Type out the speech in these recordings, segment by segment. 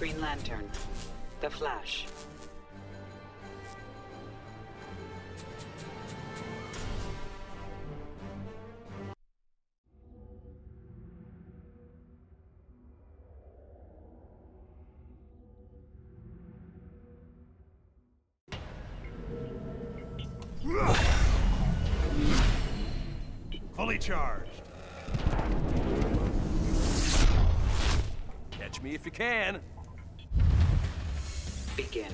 Green Lantern. The Flash. Fully charged. Catch me if you can. Begin.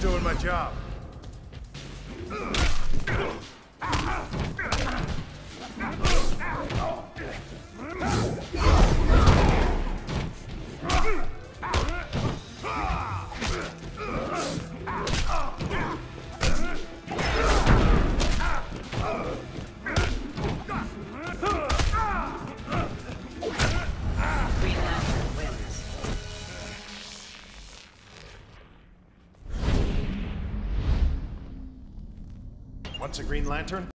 Doing my job. What's a Green Lantern?